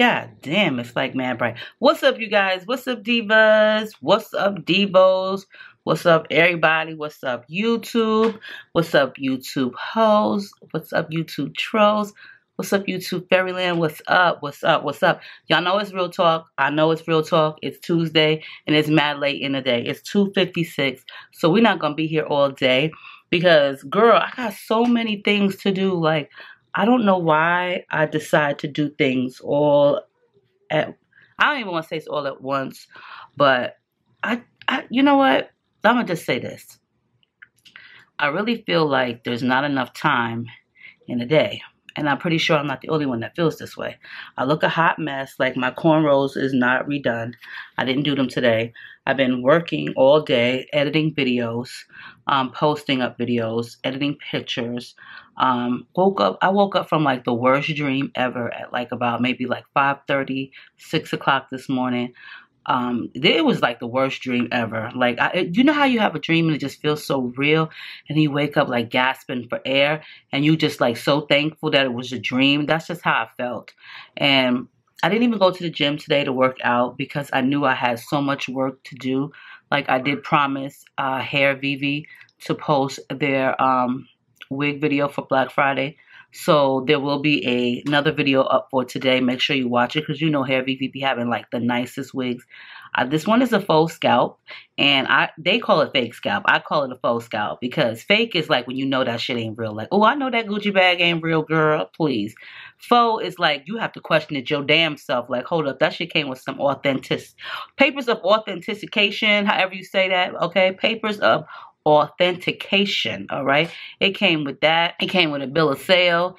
God damn, it's like mad bright. What's up, you guys? What's up, divas? What's up, divos? What's up, everybody? What's up, YouTube? What's up, YouTube hoes? What's up, YouTube trolls? What's up, YouTube Fairyland? What's up? What's up? What's up? Y'all know it's real talk. I know it's real talk. It's Tuesday and it's mad late in the day. It's 2.56. So we're not going to be here all day because, girl, I got so many things to do. Like, I don't know why I decide to do things all at I don't even want to say it's all at once, but I, I you know what? I'm gonna just say this. I really feel like there's not enough time in a day. And I'm pretty sure I'm not the only one that feels this way. I look a hot mess, like my cornrows is not redone. I didn't do them today. I've been working all day, editing videos, um, posting up videos, editing pictures. Um, woke up, I woke up from like the worst dream ever at like about maybe like 5.30, 6 o'clock this morning. Um it was like the worst dream ever. Like I, you know how you have a dream and it just feels so real? And you wake up like gasping for air and you just like so thankful that it was a dream? That's just how i felt. And i didn't even go to the gym today to work out because i knew i had so much work to do like i did promise uh Hairvivi to post their um wig video for black friday so there will be a, another video up for today. Make sure you watch it because you know Hairvivi be having like the nicest wigs. Uh, this one is a faux scalp, and I they call it fake scalp. I call it a faux scalp because fake is like when you know that shit ain't real. Like, oh, I know that Gucci bag ain't real, girl. Please. Faux is like you have to question it your damn self. Like, hold up, that shit came with some authentic papers of authentication, however you say that. Okay, papers of authentication. All right. It came with that. It came with a bill of sale.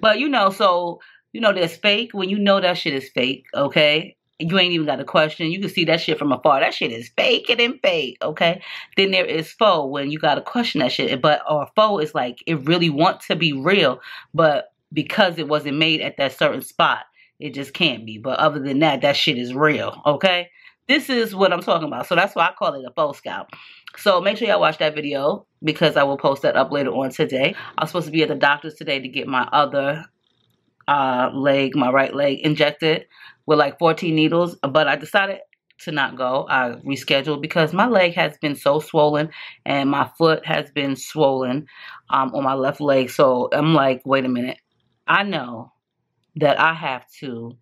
But you know, so you know there's fake when you know that shit is fake, okay? You ain't even got a question. You can see that shit from afar. That shit is fake It and fake, okay? Then there is faux when you got to question that shit. But or faux is like it really wants to be real, but because it wasn't made at that certain spot, it just can't be. But other than that, that shit is real, okay? This is what I'm talking about. So that's why I call it a faux scalp. So make sure y'all watch that video because I will post that up later on today. I was supposed to be at the doctor's today to get my other uh, leg, my right leg injected with like 14 needles. But I decided to not go. I rescheduled because my leg has been so swollen and my foot has been swollen um, on my left leg. So I'm like, wait a minute. I know that I have to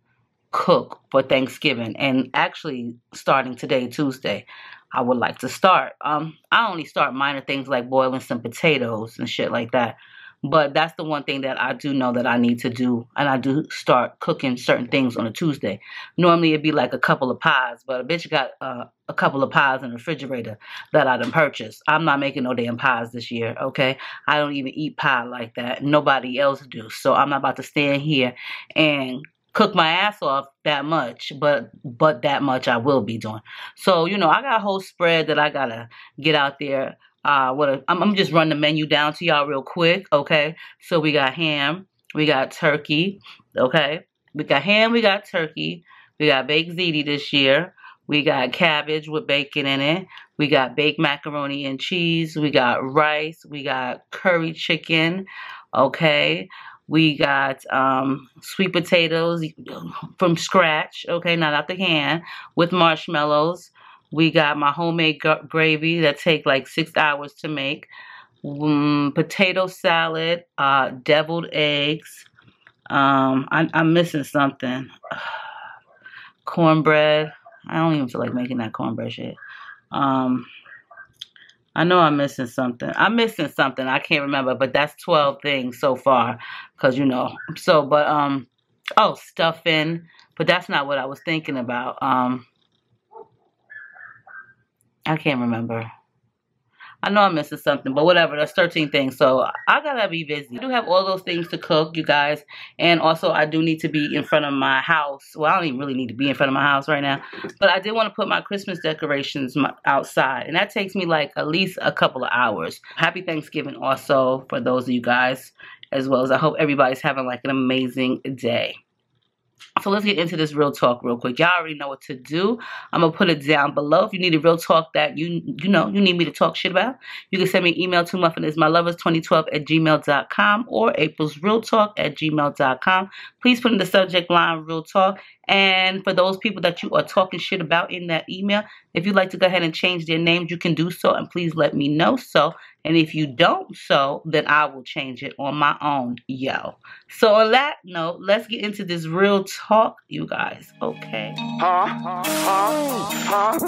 cook for Thanksgiving and actually starting today, Tuesday. I would like to start. Um, I only start minor things like boiling some potatoes and shit like that. But that's the one thing that I do know that I need to do. And I do start cooking certain things on a Tuesday. Normally it'd be like a couple of pies, but a bitch got uh, a couple of pies in the refrigerator that I done purchased. I'm not making no damn pies this year, okay? I don't even eat pie like that. Nobody else do. So I'm not about to stand here and cook my ass off that much, but but that much I will be doing. So you know, I got a whole spread that I gotta get out there. Uh, what a, I'm, I'm just run the menu down to y'all real quick, okay? So we got ham, we got turkey, okay? We got ham, we got turkey, we got baked ziti this year. We got cabbage with bacon in it. We got baked macaroni and cheese. We got rice. We got curry chicken. Okay. We got um, sweet potatoes from scratch, okay, not out the can, with marshmallows. We got my homemade gravy that take like six hours to make. Um, potato salad, uh, deviled eggs. Um, I, I'm missing something. cornbread. I don't even feel like making that cornbread shit. Um, I know I'm missing something. I'm missing something. I can't remember, but that's 12 things so far. Because, you know, so, but, um, oh, stuffing. But that's not what I was thinking about. Um, I can't remember. I know I'm missing something, but whatever. That's 13 things. So I gotta be busy. I do have all those things to cook, you guys. And also, I do need to be in front of my house. Well, I don't even really need to be in front of my house right now. But I did want to put my Christmas decorations outside. And that takes me like at least a couple of hours. Happy Thanksgiving also for those of you guys. As well as I hope everybody's having like an amazing day. So let's get into this real talk real quick. Y'all already know what to do. I'm gonna put it down below. If you need a real talk that you you know you need me to talk shit about, you can send me an email to muffinismylovers2012 at gmail.com or April's Real Talk at gmail.com. Please put in the subject line real talk. And for those people that you are talking shit about in that email, if you'd like to go ahead and change their names, you can do so. And please let me know so. And if you don't so, then I will change it on my own, yo. So on that note, let's get into this real talk, you guys, okay? Huh? Huh? Huh?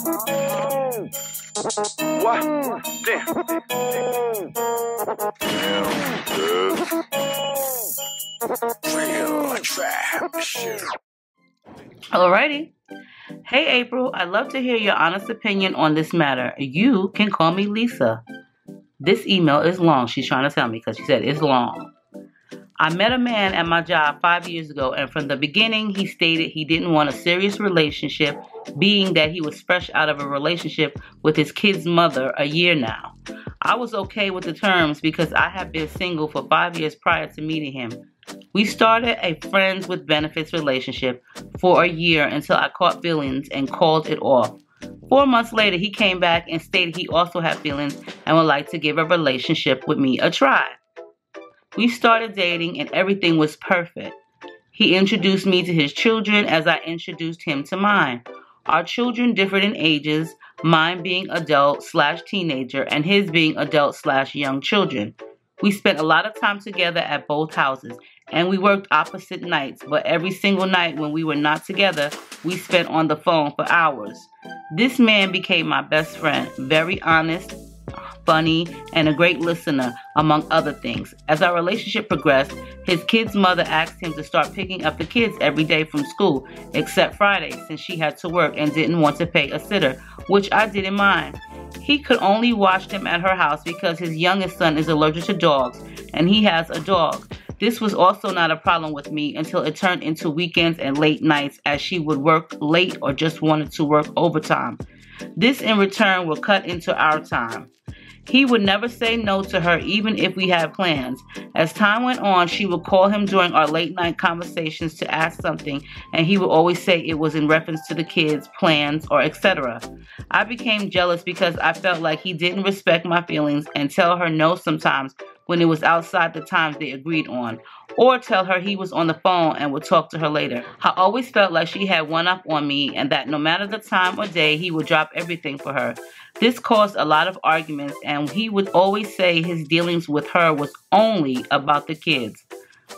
What? Damn. Real trap shit. Alrighty. Hey April, I'd love to hear your honest opinion on this matter. You can call me Lisa. This email is long. She's trying to tell me because she said it's long. I met a man at my job five years ago, and from the beginning, he stated he didn't want a serious relationship, being that he was fresh out of a relationship with his kid's mother a year now. I was okay with the terms because I had been single for five years prior to meeting him. We started a friends with benefits relationship for a year until I caught feelings and called it off. Four months later, he came back and stated he also had feelings and would like to give a relationship with me a try. We started dating and everything was perfect. He introduced me to his children as I introduced him to mine. Our children differed in ages, mine being adult slash teenager and his being adult slash young children. We spent a lot of time together at both houses and we worked opposite nights, but every single night when we were not together, we spent on the phone for hours. This man became my best friend, very honest, funny, and a great listener, among other things. As our relationship progressed, his kid's mother asked him to start picking up the kids every day from school, except Friday, since she had to work and didn't want to pay a sitter, which I didn't mind. He could only watch them at her house because his youngest son is allergic to dogs and he has a dog. This was also not a problem with me until it turned into weekends and late nights as she would work late or just wanted to work overtime. This in return would cut into our time. He would never say no to her even if we had plans. As time went on, she would call him during our late night conversations to ask something, and he would always say it was in reference to the kids, plans, or etc. I became jealous because I felt like he didn't respect my feelings and tell her no sometimes when it was outside the times they agreed on, or tell her he was on the phone and would talk to her later. I always felt like she had one up on me and that no matter the time or day, he would drop everything for her. This caused a lot of arguments, and he would always say his dealings with her was only about the kids.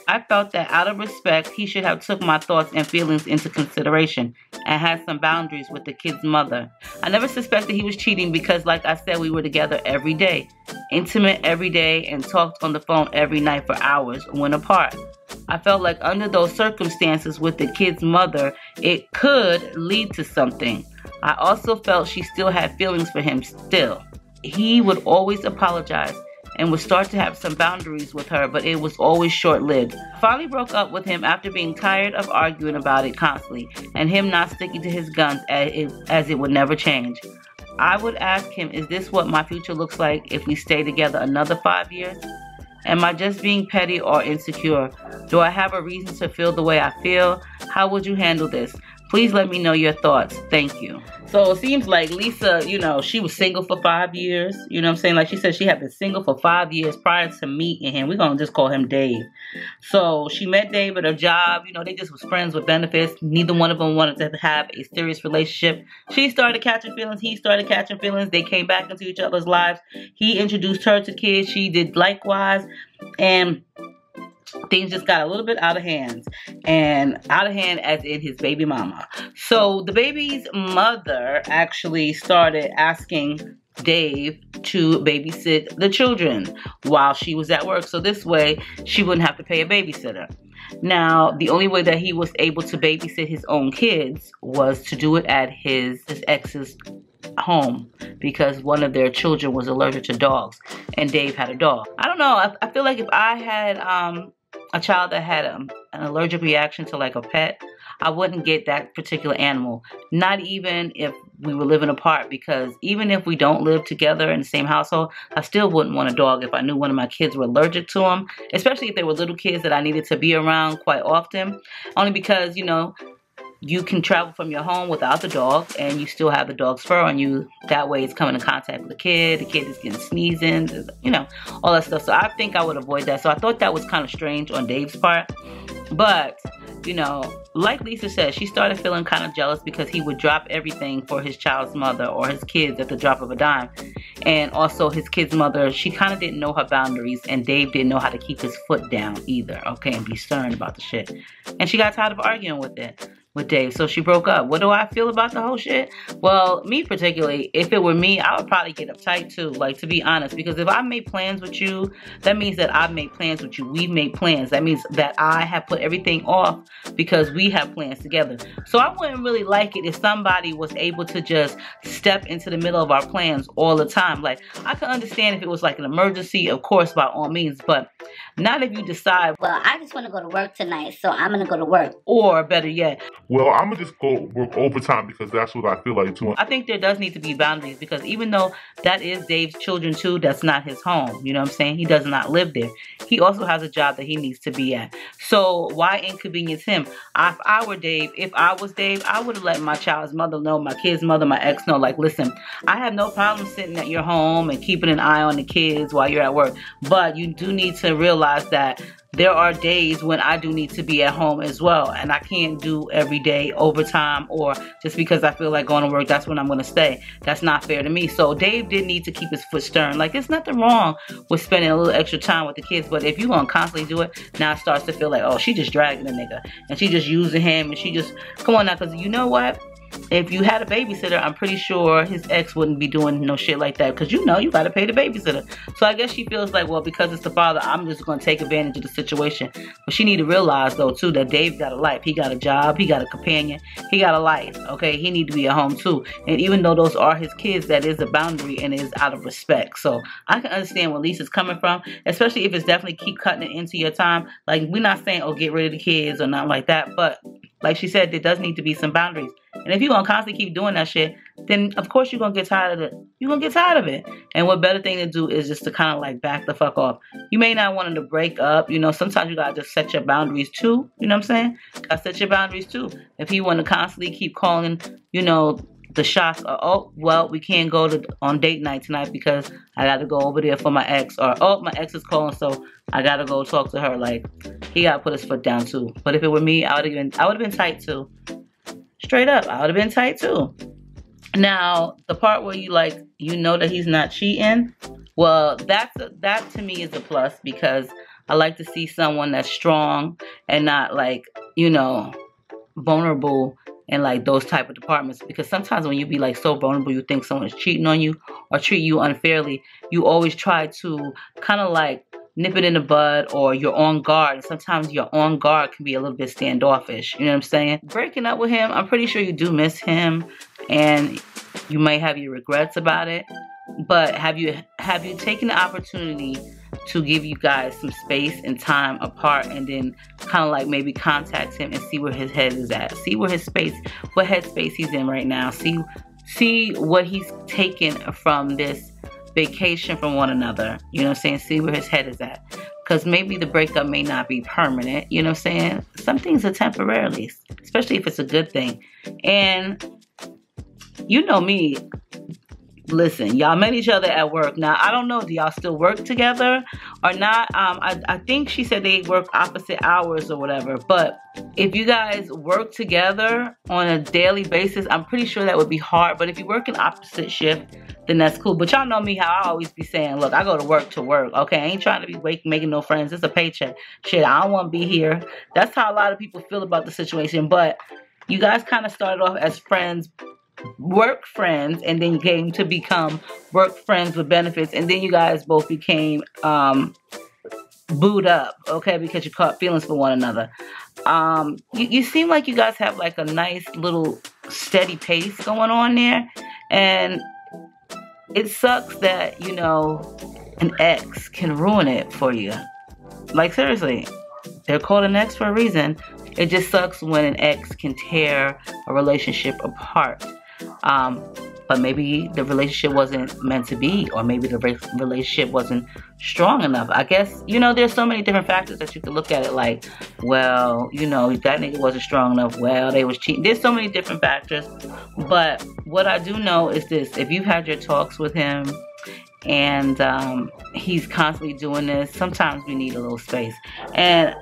I felt that out of respect, he should have took my thoughts and feelings into consideration and had some boundaries with the kid's mother. I never suspected he was cheating because like I said, we were together every day, intimate every day and talked on the phone every night for hours when apart. I felt like under those circumstances with the kid's mother, it could lead to something. I also felt she still had feelings for him still. He would always apologize and would start to have some boundaries with her, but it was always short lived. Finally broke up with him after being tired of arguing about it constantly and him not sticking to his guns as it, as it would never change. I would ask him, Is this what my future looks like if we stay together another five years? Am I just being petty or insecure? Do I have a reason to feel the way I feel? How would you handle this? Please let me know your thoughts. Thank you. So it seems like Lisa, you know, she was single for five years. You know what I'm saying? Like she said, she had been single for five years prior to meeting him. We're going to just call him Dave. So she met Dave at a job. You know, they just was friends with benefits. Neither one of them wanted to have a serious relationship. She started catching feelings. He started catching feelings. They came back into each other's lives. He introduced her to kids. She did likewise. And things just got a little bit out of hand and out of hand as in his baby mama so the baby's mother actually started asking Dave to babysit the children while she was at work so this way she wouldn't have to pay a babysitter now the only way that he was able to babysit his own kids was to do it at his, his ex's home because one of their children was allergic to dogs and Dave had a dog. I don't know. I, I feel like if I had um, a child that had um, an allergic reaction to like a pet, I wouldn't get that particular animal. Not even if we were living apart because even if we don't live together in the same household, I still wouldn't want a dog if I knew one of my kids were allergic to them, especially if they were little kids that I needed to be around quite often. Only because, you know, you can travel from your home without the dog and you still have the dog's fur on you. That way it's coming in contact with the kid. The kid is getting sneezing, you know, all that stuff. So I think I would avoid that. So I thought that was kind of strange on Dave's part. But, you know, like Lisa said, she started feeling kind of jealous because he would drop everything for his child's mother or his kids at the drop of a dime. And also his kid's mother, she kind of didn't know her boundaries and Dave didn't know how to keep his foot down either, okay, and be stern about the shit. And she got tired of arguing with it with Dave. So she broke up. What do I feel about the whole shit? Well, me particularly, if it were me, I would probably get uptight too, like to be honest. Because if I made plans with you, that means that I've made plans with you. We've made plans. That means that I have put everything off because we have plans together. So I wouldn't really like it if somebody was able to just step into the middle of our plans all the time. Like, I could understand if it was like an emergency, of course, by all means. But not if you decide, well, I just want to go to work tonight, so I'm going to go to work. Or better yet, well, I'm gonna just go work overtime because that's what I feel like doing. I think there does need to be boundaries because even though that is Dave's children too, that's not his home. You know what I'm saying? He does not live there. He also has a job that he needs to be at. So why inconvenience him? If I were Dave, if I was Dave, I would have let my child's mother know, my kid's mother, my ex know, like, listen, I have no problem sitting at your home and keeping an eye on the kids while you're at work. But you do need to realize that there are days when I do need to be at home as well. And I can't do every day overtime or just because I feel like going to work, that's when I'm going to stay. That's not fair to me. So Dave did need to keep his foot stern. Like, there's nothing wrong with spending a little extra time with the kids. But if you're going to constantly do it, now it starts to feel like, oh, she just dragging the nigga. And she just using him. And she just, come on now, because you know what? If you had a babysitter, I'm pretty sure his ex wouldn't be doing no shit like that because you know you got to pay the babysitter. So I guess she feels like, well, because it's the father, I'm just going to take advantage of the situation. But she need to realize though too that Dave got a life. He got a job. He got a companion. He got a life. Okay, he need to be at home too. And even though those are his kids, that is a boundary and is out of respect. So I can understand where Lisa's coming from, especially if it's definitely keep cutting it into your time. Like we're not saying, oh, get rid of the kids or not like that, but like she said, there does need to be some boundaries. And if you're gonna constantly keep doing that shit, then of course you're gonna get tired of it. You're gonna get tired of it. And what better thing to do is just to kind of like back the fuck off. You may not want to break up, you know, sometimes you gotta just set your boundaries too. You know what I'm saying? Gotta set your boundaries too. If you want to constantly keep calling, you know, the shots are, oh, well, we can't go to on date night tonight because I got to go over there for my ex. Or, oh, my ex is calling, so I got to go talk to her. Like, he got to put his foot down, too. But if it were me, I would have been, I would have been tight, too. Straight up, I would have been tight, too. Now, the part where you, like, you know that he's not cheating, well, that's, a, that to me is a plus because I like to see someone that's strong and not, like, you know, vulnerable in like those type of departments because sometimes when you be like so vulnerable you think someone's cheating on you or treat you unfairly you always try to kind of like nip it in the bud or you're on guard sometimes your on guard can be a little bit standoffish you know what i'm saying? Breaking up with him i'm pretty sure you do miss him and you might have your regrets about it but have you have you taken the opportunity to give you guys some space and time apart and then kind of like maybe contact him and see where his head is at. See where his space, what headspace he's in right now. See, see what he's taken from this vacation from one another. You know what I'm saying? See where his head is at. Because maybe the breakup may not be permanent. You know what I'm saying? Some things are temporarily, especially if it's a good thing. And you know me, listen, y'all met each other at work. Now, I don't know, do y'all still work together or not? Um, I, I think she said they work opposite hours or whatever. But if you guys work together on a daily basis, I'm pretty sure that would be hard. But if you work an opposite shift, then that's cool. But y'all know me how I always be saying, look, I go to work to work. Okay, I ain't trying to be wake, making no friends. It's a paycheck. Shit, I don't want to be here. That's how a lot of people feel about the situation. But you guys kind of started off as friends work friends and then you came to become work friends with benefits and then you guys both became um booed up okay because you caught feelings for one another. Um you, you seem like you guys have like a nice little steady pace going on there and it sucks that you know an ex can ruin it for you. Like seriously they're called an ex for a reason. It just sucks when an ex can tear a relationship apart. Um, but maybe the relationship wasn't meant to be, or maybe the relationship wasn't strong enough. I guess, you know, there's so many different factors that you could look at it like, well, you know, that nigga wasn't strong enough. Well, they was cheating. There's so many different factors. But what I do know is this if you've had your talks with him and um, he's constantly doing this, sometimes we need a little space. And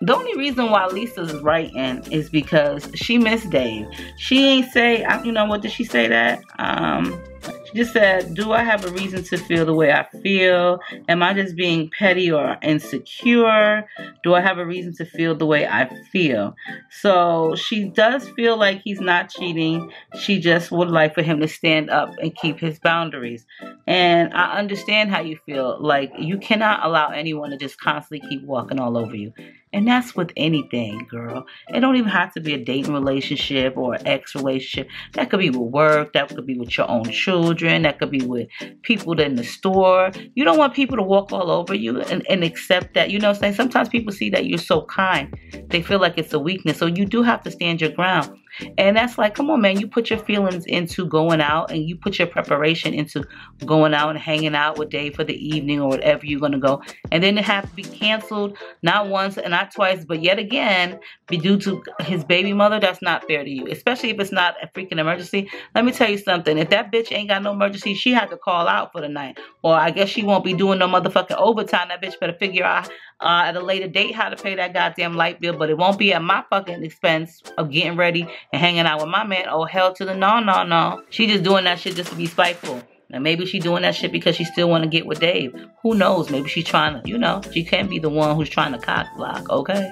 the only reason why Lisa's writing is because she missed Dave. She ain't say, you know, what did she say that? Um, she just said, Do I have a reason to feel the way I feel? Am I just being petty or insecure? Do I have a reason to feel the way I feel? So she does feel like he's not cheating. She just would like for him to stand up and keep his boundaries. And I understand how you feel. Like you cannot allow anyone to just constantly keep walking all over you. And that's with anything, girl. It don't even have to be a dating relationship or an ex relationship. That could be with work. That could be with your own children. That could be with people in the store. You don't want people to walk all over you and, and accept that. You know what I'm saying? Sometimes people see that you're so kind. They feel like it's a weakness. So you do have to stand your ground. And that's like, come on, man, you put your feelings into going out and you put your preparation into going out and hanging out with Dave for the evening or whatever you're going to go. And then it have to be canceled, not once and not twice, but yet again, be due to his baby mother. That's not fair to you, especially if it's not a freaking emergency. Let me tell you something. If that bitch ain't got no emergency, she had to call out for the night. Or I guess she won't be doing no motherfucking overtime. That bitch better figure out uh, at a later date how to pay that goddamn light bill, but it won't be at my fucking expense of getting ready and hanging out with my man. Oh, hell to the no, no, no. She just doing that shit just to be spiteful. Now maybe she doing that shit because she still want to get with Dave. Who knows? Maybe she's trying to, you know, she can't be the one who's trying to cock block, okay?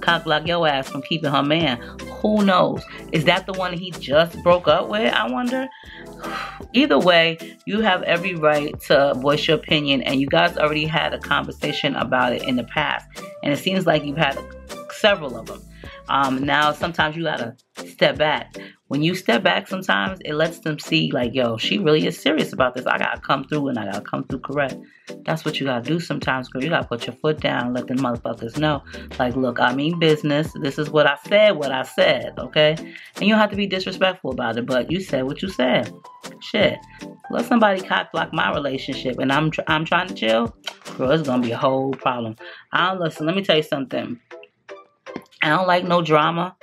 Cock block your ass from keeping her man. Who knows? Is that the one he just broke up with? I wonder. Either way, you have every right to voice your opinion, and you guys already had a conversation about it in the past, and it seems like you've had several of them. Um, now, sometimes you gotta step back. When you step back, sometimes it lets them see, like, yo, she really is serious about this. I gotta come through and I gotta come through correct. That's what you gotta do sometimes, girl. You gotta put your foot down let the motherfuckers know, like, look, I mean business. This is what I said, what I said, okay? And you don't have to be disrespectful about it, but you said what you said. Shit. Let somebody cock block my relationship and I'm, tr- I'm trying to chill, girl, it's gonna be a whole problem. I don't listen, let me tell you something. I don't like no drama.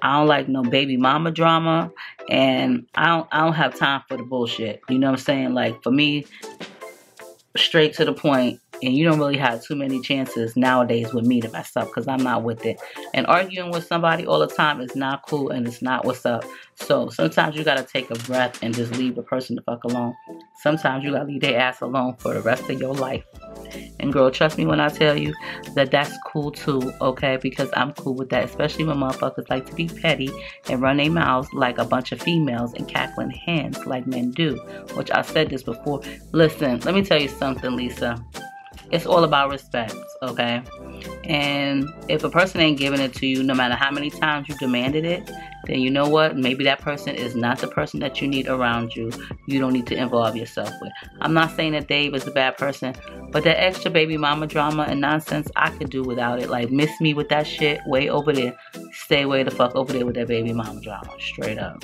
I don't like no baby mama drama, and I don't I don't have time for the bullshit. You know what I'm saying? Like for me, straight to the point, and you don't really have too many chances nowadays with me to mess up because I'm not with it. And arguing with somebody all the time is not cool, and it's not what's up. So sometimes you gotta take a breath and just leave the person the fuck alone. Sometimes you gotta leave their ass alone for the rest of your life. And girl, trust me when I tell you that that's cool too, okay? Because I'm cool with that, especially when motherfuckers like to be petty and run their mouths like a bunch of females and cackling hands like men do. Which I said this before. Listen, let me tell you something, Lisa. It's all about respect, okay? And if a person ain't giving it to you, no matter how many times you demanded it, then you know what? Maybe that person is not the person that you need around you. You don't need to involve yourself with. I'm not saying that Dave is a bad person, but that extra baby mama drama and nonsense, I could do without it. Like, miss me with that shit way over there. Stay way the fuck over there with that baby mama drama. Straight up.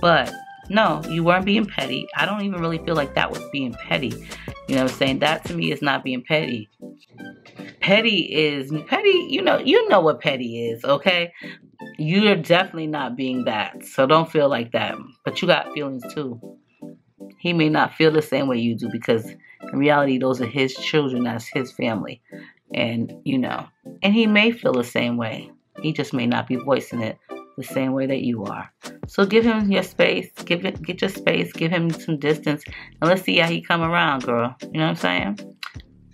But no, you weren't being petty. I don't even really feel like that was being petty. You know what I'm saying? That to me is not being petty. Petty is petty, you know, you know what petty is, okay? You're definitely not being that. So don't feel like that. But you got feelings too. He may not feel the same way you do because in reality those are his children, that's his family. And you know, and he may feel the same way. He just may not be voicing it the same way that you are. So give him your space, give it get your space, give him some distance, and let's see how he come around, girl. You know what I'm saying?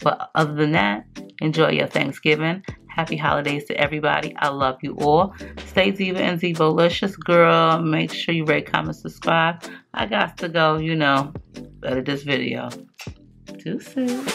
But other than that, enjoy your Thanksgiving. Happy holidays to everybody. I love you all. Stay Ziva and Zivolicious, girl. Make sure you rate, comment, subscribe. I got to go, you know, edit this video. Too soon.